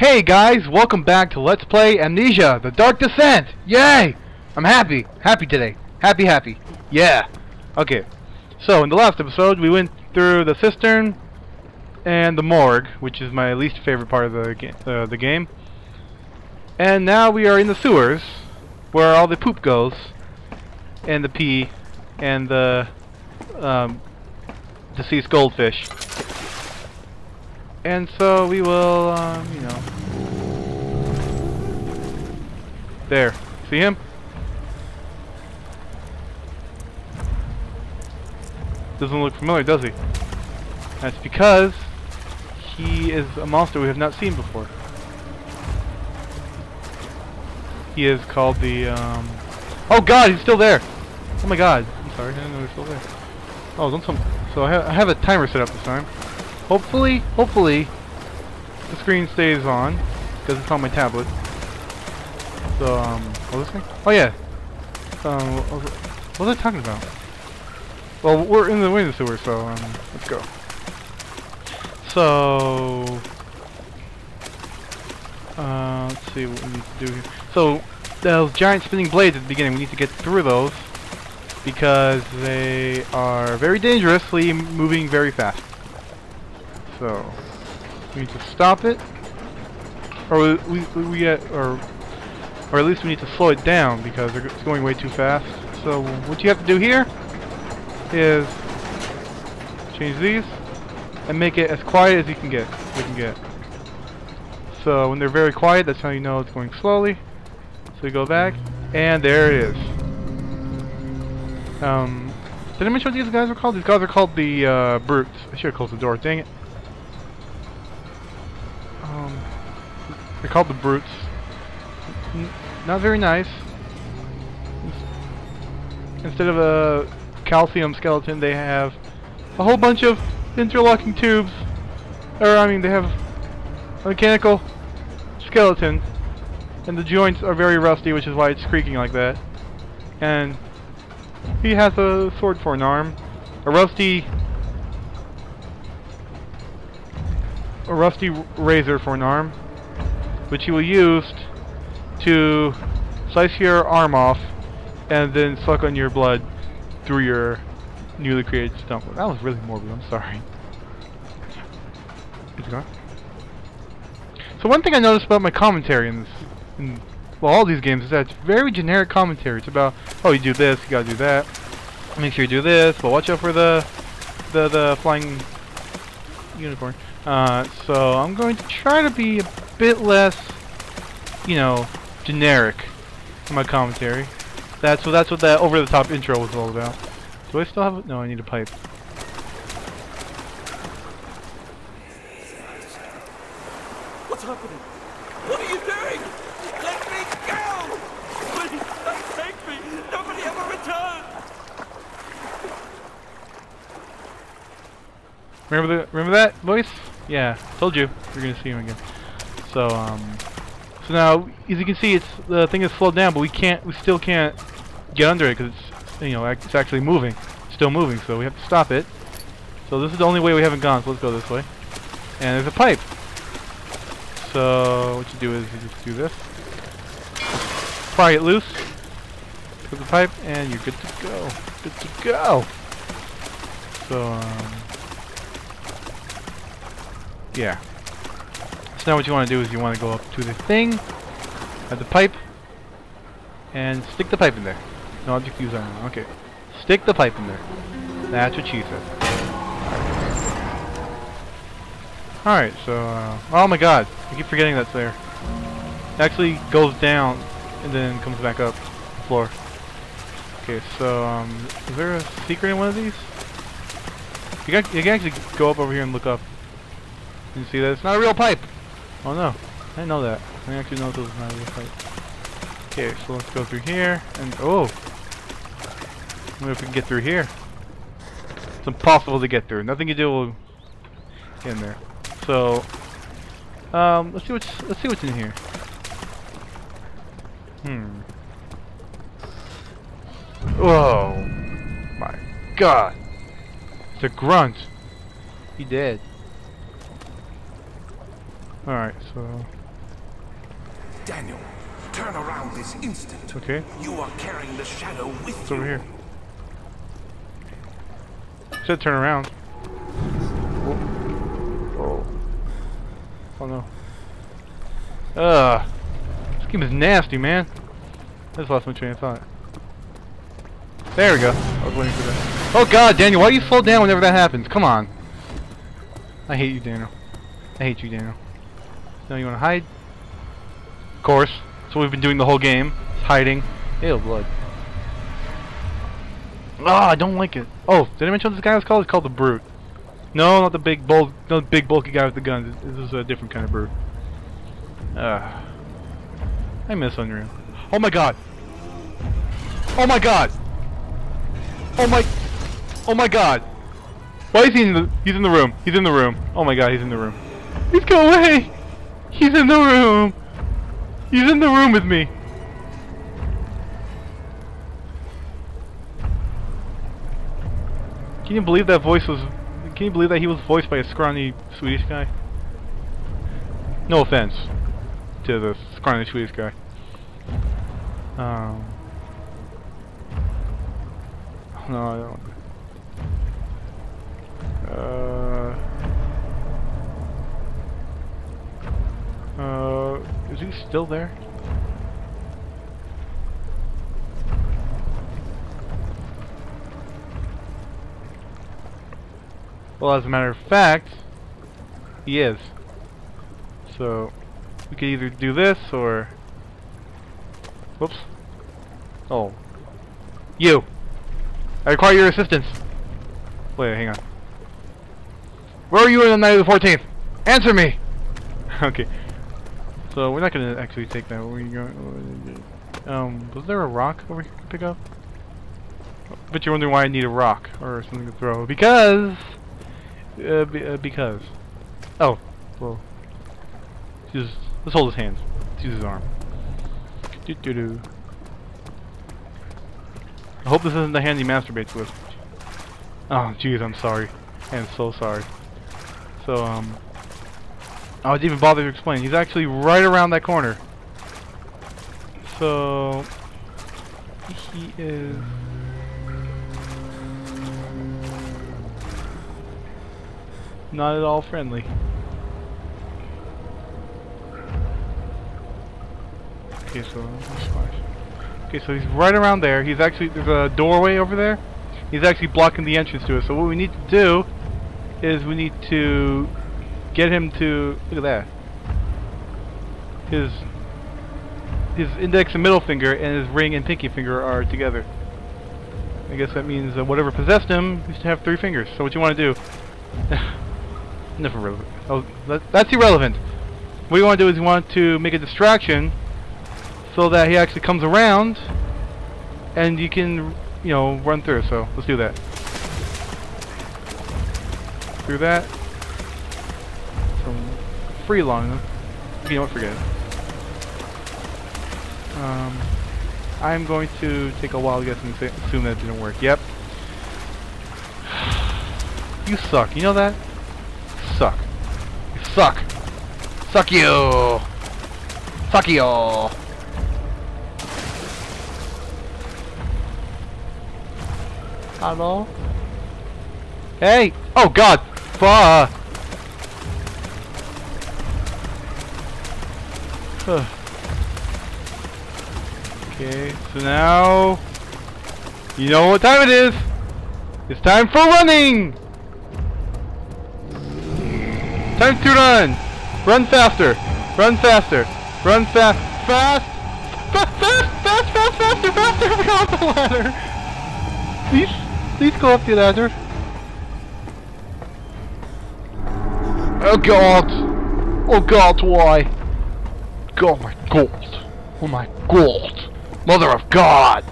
Hey guys, welcome back to Let's Play Amnesia, The Dark Descent! Yay! I'm happy. Happy today. Happy, happy. Yeah. Okay. So, in the last episode, we went through the cistern and the morgue, which is my least favorite part of the, ga uh, the game. And now we are in the sewers, where all the poop goes, and the pee, and the um, deceased goldfish. And so we will, um, you know. There. See him? Doesn't look familiar, does he? That's because he is a monster we have not seen before. He is called the, um... Oh god, he's still there! Oh my god. I'm sorry, I didn't know he was still there. Oh, don't tell me. So I, ha I have a timer set up this time. Hopefully, hopefully, the screen stays on, because it's on my tablet. So, um, what was? Oh yeah. Um, what was I talking about? Well, we're in the window sewer, so, um, let's go. So, uh, let's see what we need to do here. So, those giant spinning blades at the beginning, we need to get through those, because they are very dangerously moving very fast. So we need to stop it, or we we, we get, or or at least we need to slow it down because it's going way too fast. So what you have to do here is change these and make it as quiet as you can get. You can get. So when they're very quiet, that's how you know it's going slowly. So we go back, and there it is. Um, did I mention what these guys are called? These guys are called the uh, brutes. I should have closed the door. Dang it. They're called the Brutes. N not very nice. Instead of a calcium skeleton, they have a whole bunch of interlocking tubes. Or, I mean, they have a mechanical skeleton. And the joints are very rusty, which is why it's creaking like that. And he has a sword for an arm. A rusty... A rusty razor for an arm which you will use to slice your arm off and then suck on your blood through your newly created stump. That was really morbid, I'm sorry. It gone? So one thing I noticed about my commentary in this, in well, all these games is that it's very generic commentary. It's about, oh, you do this, you gotta do that. Make sure you do this, but watch out for the, the, the flying unicorn. Uh, so I'm going to try to be a bit less, you know, generic in my commentary. That's what that's what that over-the-top intro was all about. Do I still have? No, I need a pipe. What's happening? What are you doing? Let me go! Please, don't take me! Nobody ever return! Remember the remember that voice? Yeah, told you you're gonna see him again. So um, so now as you can see, it's the thing is slowed down, but we can't, we still can't get under it because it's you know it's actually moving, still moving. So we have to stop it. So this is the only way we haven't gone. So let's go this way. And there's a pipe. So what you do is you just do this, pry it loose, put the pipe, and you're good to go. Good to go. So um, yeah. Now what you want to do is you want to go up to the thing, at the pipe, and stick the pipe in there. No object use armor. Okay. Stick the pipe in there. That's what she said. Alright, so, uh, oh my god, I keep forgetting that's there. It actually goes down and then comes back up the floor. Okay, so, um, is there a secret in one of these? You can, you can actually go up over here and look up. You see that? It's not a real pipe! Oh no, I didn't know that. I actually know this is not real pipe. Okay, so let's go through here, and oh! I wonder if we can get through here. It's impossible to get through. Nothing you do will get in there. So, um, let's see what's let's see what's in here. Hmm. Oh my God! It's a grunt. He dead. Alright, so Daniel, turn around this instant. Okay. You are carrying the shadow with It's you. over here. Should turn around. Oh. Oh. Oh no. Ugh. This game is nasty, man. I just lost my train of thought. There we go. I was waiting for that. Oh god, Daniel, why do you slow down whenever that happens? Come on. I hate you, Daniel. I hate you, Daniel. Now you wanna hide? Of course. That's what we've been doing the whole game. It's hiding. Ew, blood. Ah, I don't like it. Oh, did I mention this guy was called? It's called the Brute. No, not the big bulk, not the big bulky guy with the guns. This is a different kind of Brute. Ah, I miss Unreal. Oh my god. Oh my god. Oh my. Oh my god. Why is he in the? He's in the room. He's in the room. Oh my god, he's in the room. Please go away. He's in the room. He's in the room with me. Can you believe that voice was? Can you believe that he was voiced by a scrawny Swedish guy? No offense to the scrawny Swedish guy. Um. No, I don't. Uh. Uh, is he still there? Well, as a matter of fact, he is. So, we could either do this or... Whoops. Oh. You! I require your assistance! Wait, hang on. Where are you on the night of the 14th? Answer me! okay. So, we're not gonna actually take that. We're going Um, was there a rock over here to pick up? But you're wondering why I need a rock or something to throw. Because... Uh, uh, because. Oh, well. Just let's hold his hands. Let's use his arm. Doo -doo -doo. I hope this isn't the hand he masturbates with. Oh, jeez, I'm sorry. I am so sorry. So, um, I didn't even bother to explain. He's actually right around that corner. So, he is. Not at all friendly. Okay, so. Okay, so he's right around there. He's actually there's a doorway over there. He's actually blocking the entrance to it. So what we need to do is we need to get him to look at that. His his index and middle finger and his ring and pinky finger are together. I guess that means that whatever possessed him used to have three fingers. So what you want to do? Never relevant. Oh, that, that's irrelevant. What you want to do is you want to make a distraction so that he actually comes around and you can, you know, run through. So let's do that. Through that. Some free long. You know what? Forget. Um, I'm going to take a wild guess and assume that didn't work. Yep. You suck. You know that? suck. You suck. Suck you. Suck you. Hello? Hey! Oh god! Fuck! Okay, so now... You know what time it is! It's time for running! Time to run! Run faster! Run faster! Run fast! Fast! Fast! Fast! Fast! Fast! Faster! Faster! Up the ladder! Please, please go up the ladder. Oh God! Oh God! Why? Oh my God! Oh my God! Mother of God!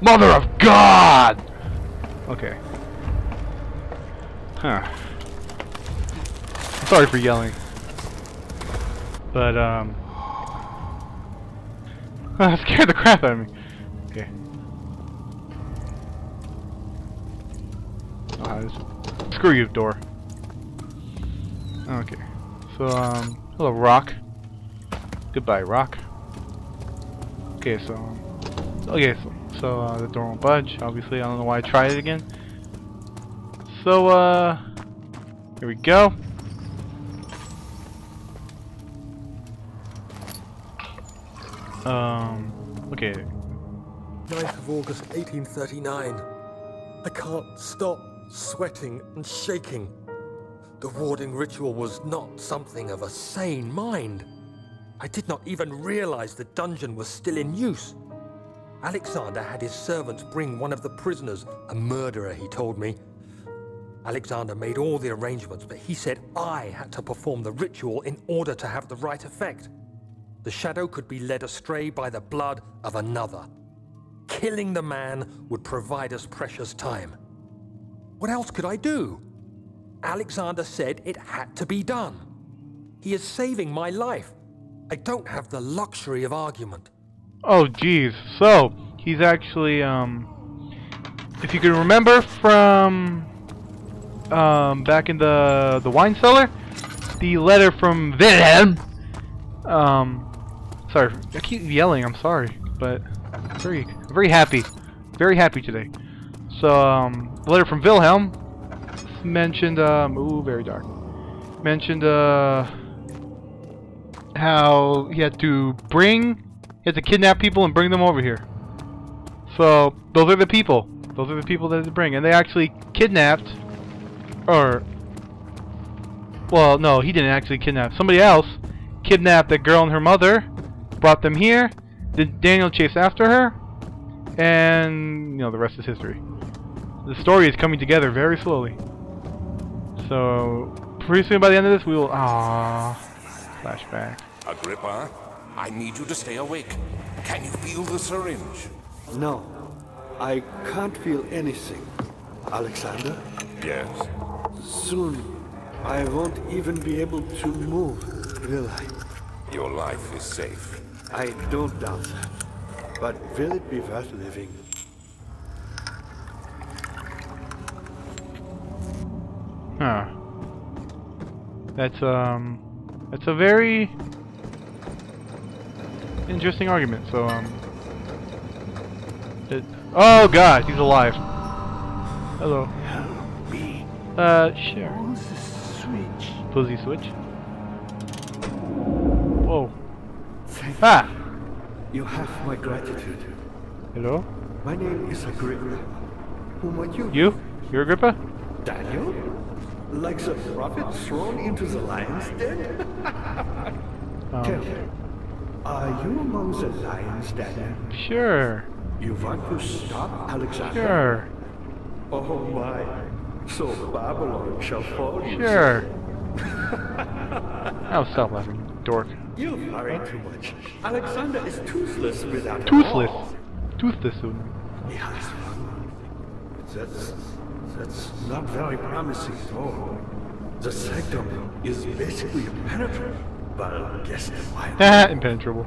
Mother of God! Okay. Huh. Sorry for yelling. But, um... That scared the crap out of me. Okay. Oh, screw you, door. Okay. So, um... Hello, Rock. Goodbye, Rock. Okay, so okay, so so uh, the door won't budge. Obviously, I don't know why I tried it again. So uh, here we go. Um, okay. 9th of August 1839. I can't stop sweating and shaking. The warding ritual was not something of a sane mind. I did not even realize the dungeon was still in use. Alexander had his servants bring one of the prisoners, a murderer, he told me. Alexander made all the arrangements, but he said I had to perform the ritual in order to have the right effect. The shadow could be led astray by the blood of another. Killing the man would provide us precious time. What else could I do? Alexander said it had to be done. He is saving my life. I don't have the luxury of argument. Oh, geez. So he's actually um, if you can remember from um back in the the wine cellar, the letter from Wilhelm. Um, sorry, I keep yelling. I'm sorry, but very very happy, very happy today. So um, the letter from Wilhelm mentioned um, ooh, very dark. Mentioned uh how he had to bring, he had to kidnap people and bring them over here. So those are the people. Those are the people that they bring, and they actually kidnapped, or, well, no, he didn't actually kidnap. Somebody else kidnapped that girl and her mother, brought them here. Then Daniel chased after her, and you know the rest is history. The story is coming together very slowly. So pretty soon by the end of this, we will. Ah, flashback. Agrippa, I need you to stay awake. Can you feel the syringe? No, I can't feel anything. Alexander, Yes. soon I won't even be able to move, will I? Your life is safe. I don't doubt that. But will it be worth living? Huh. That's um that's a very interesting argument. So um it, Oh god, he's alive. Hello. Help me. Uh sure. The switch. Switch. Whoa. Thank Ah! you. Have my gratitude. Hello? My name is Agrippa. Whom are you? You? You're Agrippa? Daniel? Like the prophet thrown into the lion's den? Tell Um, me, are you among the lions, Daniel? sure. You want to stop Alexander? Sure. Oh my. So Babylon shall fall. you Sure. I'll stop laughing, dork. You worry too much. Alexander is toothless without Toothless. Toothless soon. Yes. That's that's not very promising at all. The sanctum is basically impenetrable. But guess why? Ah, impenetrable.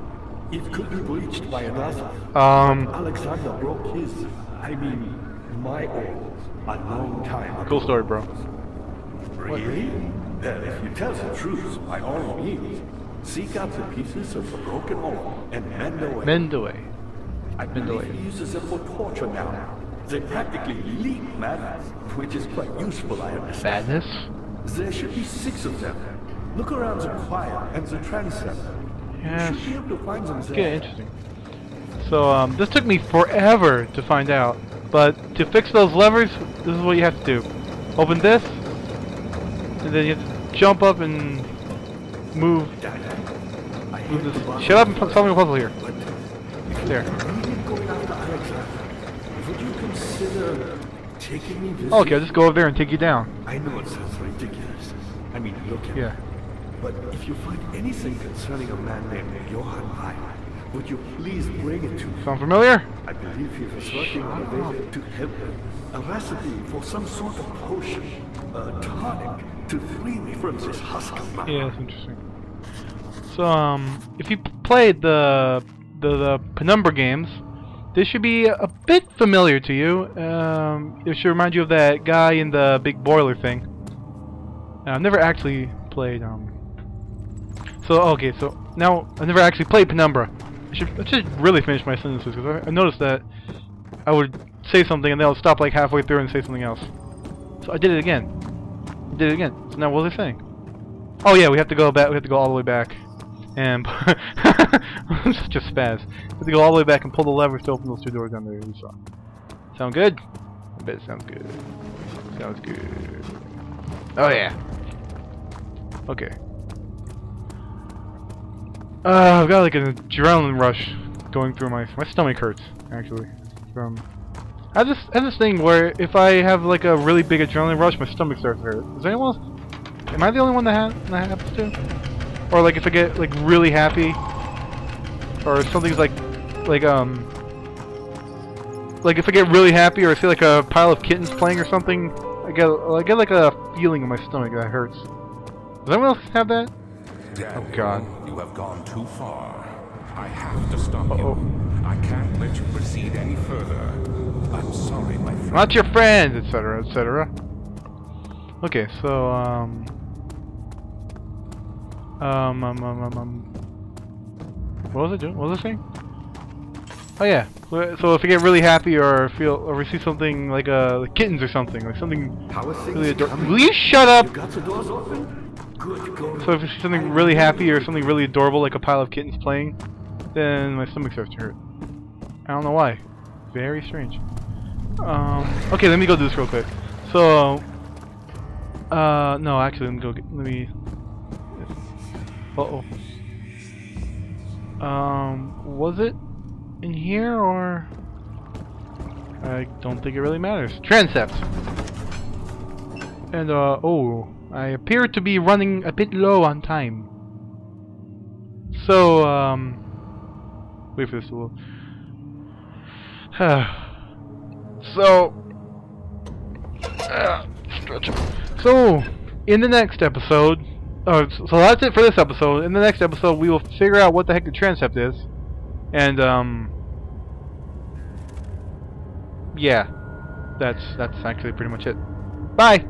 It could be breached by another. Um, Alexander broke his, I mean, my oath a long time ago. cool story, bro. Really? Well, if you tell the truth, by all means, seek out the pieces of the broken oath and mend away. Mend away. I mend believe away. he uses them for torture now. They practically leak madness, which is quite useful, I understand. Badness? There should be six of them. Look around the choir and the transept. Yes. You should be able to find them there. Okay, interesting. So, um, this took me forever to find out. But to fix those levers, this is what you have to do. Open this, and then you have to jump up and move, move this. Shut up and solve me a puzzle here. There. would you consider taking me Okay. I'll just go over there and take you down. I know it sounds ridiculous. I mean, look at Yeah. But if you find anything concerning a man named Johann Weyer, would you please bring it to me? Sound familiar? I believe he was working on a way to help me. A recipe for some sort of potion, a tonic, to free me from this husk of mine. Yeah, that's interesting. So, um, if you played the, the the Penumbra games, this should be a bit familiar to you. Um, it should remind you of that guy in the big boiler thing. Uh, I've never actually played. Um, so okay, so now I've never actually played Penumbra. I should, I should really finish my sentences because I, I noticed that I would say something and then I'll stop like halfway through and say something else. So I did it again. I did it again. So now what was I saying? Oh yeah, we have to go back. We have to go all the way back, and I'm such a spaz. We have to go all the way back and pull the levers to open those two doors down there. We saw. Sound good? I bet it sounds good. Sounds good. Oh yeah. Okay. Uh, I've got like an adrenaline rush going through my my stomach hurts actually from. I have this I have this thing where if I have like a really big adrenaline rush, my stomach starts to hurt. Does anyone else? Am I the only one that, ha that happens to? Or like if I get like really happy, or something's like like um like if I get really happy or I see like a pile of kittens playing or something, I get I get like a feeling in my stomach that hurts. Does anyone else have that? Daniel, God. you have gone too far. I have to stop Uh-oh. you. I can't let you proceed any further. I'm sorry, my friend. Not your friends, etc., etc. Okay, so um, um, um, um, um, um, what was I doing? What was I saying? Oh yeah. So if I get really happy or feel or we see something like uh like kittens or something like something really adorable. Will you shut up? So if see something really happy or something really adorable like a pile of kittens playing, then my stomach starts to hurt. I don't know why. Very strange. Um, okay, let me go do this real quick. So, uh, no, actually, let me go get, let me, uh-oh. Um, was it in here or? I don't think it really matters. Transept! And, uh, oh, I appear to be running a bit low on time. So, um, wait for this to so, uh, stretch. So, in the next episode, so so that's it for this episode. In the next episode, we will figure out what the heck the transept is, and um, yeah, that's that's actually pretty much it. Bye.